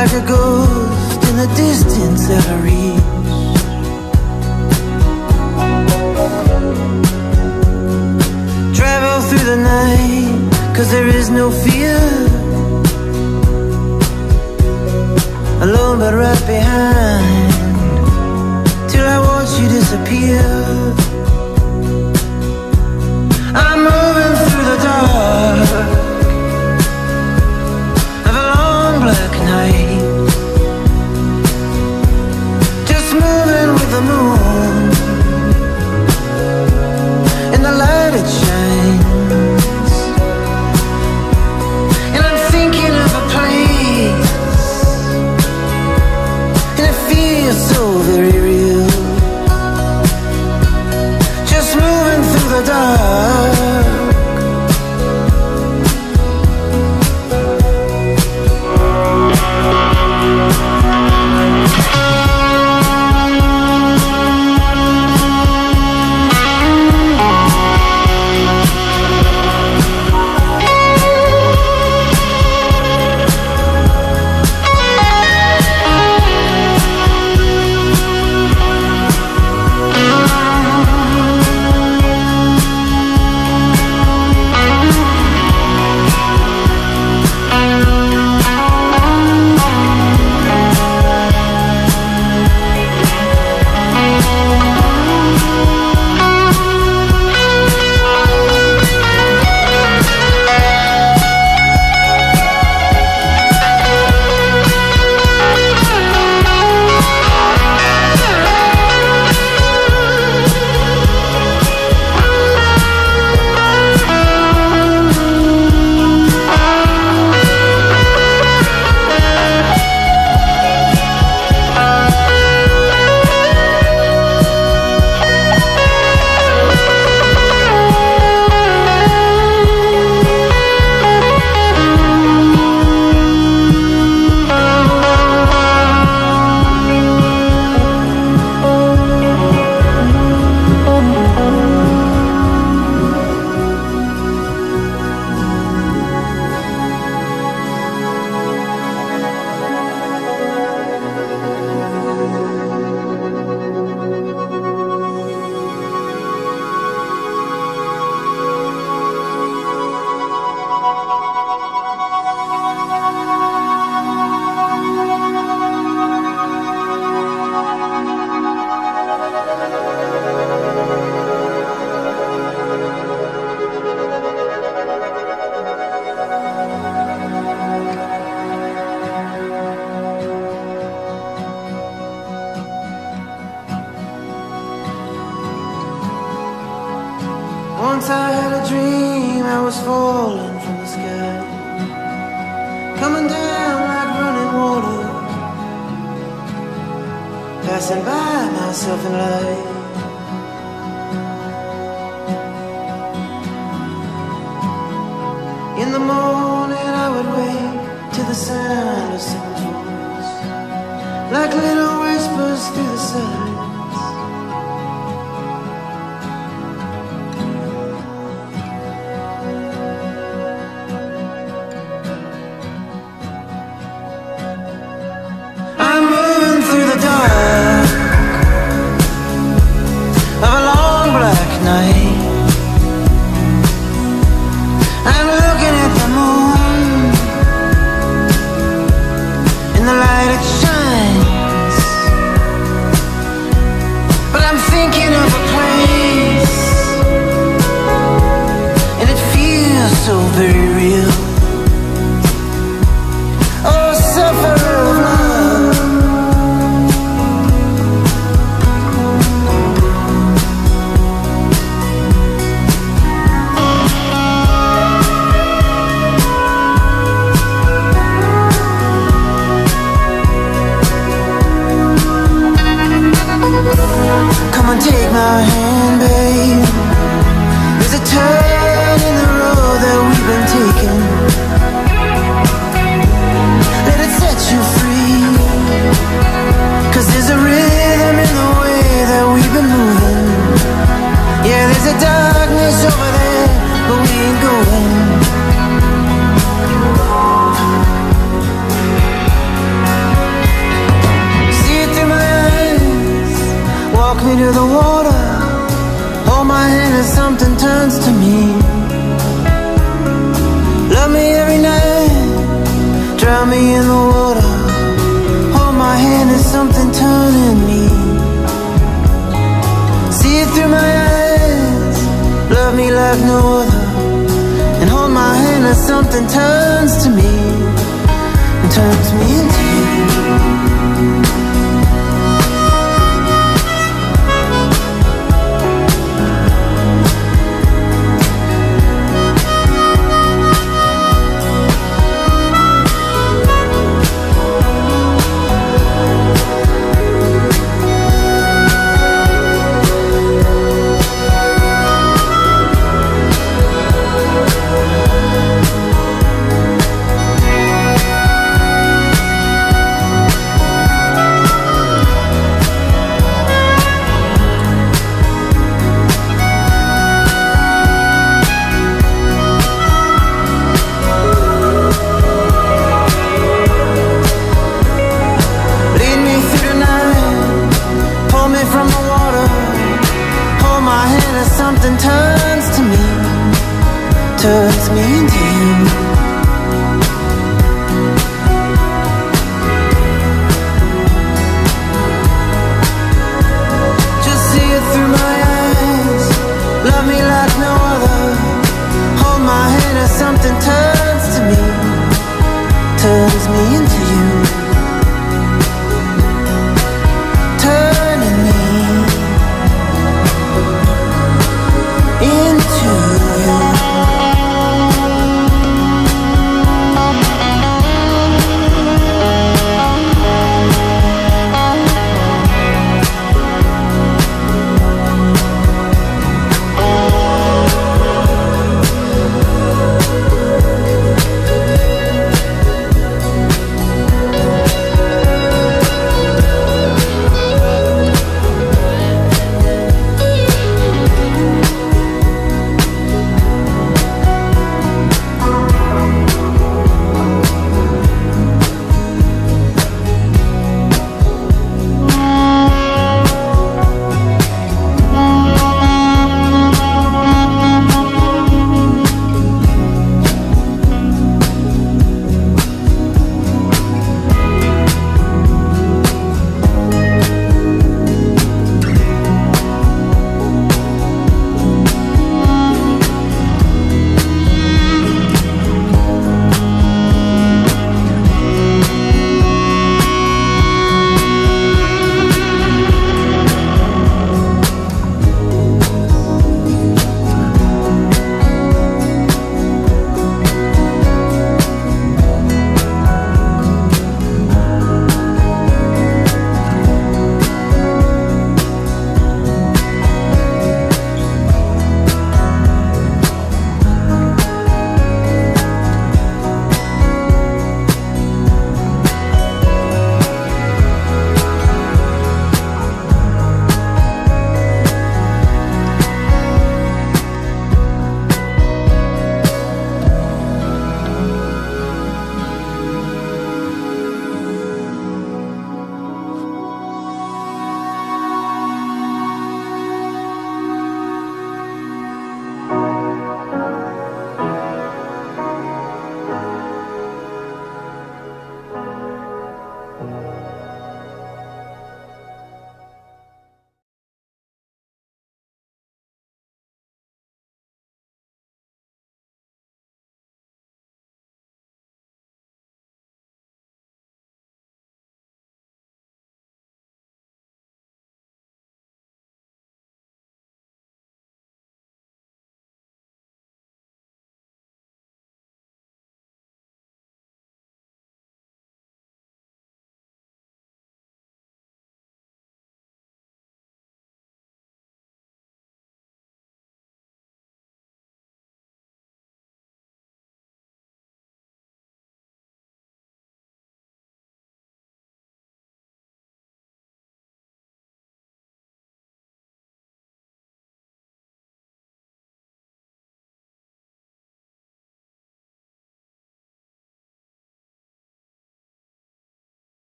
like a ghost in the distance that I reach. Travel through the night, cause there is no fear. Alone but right behind Till I watch you disappear. I'm moving through the dark. Of a long black night. the moon. night. It's over there, but we ain't going. See it through my eyes Walk me to the water. Hold my hand as something turns to me. Love me every night Drown me in the something turns to me and turns me into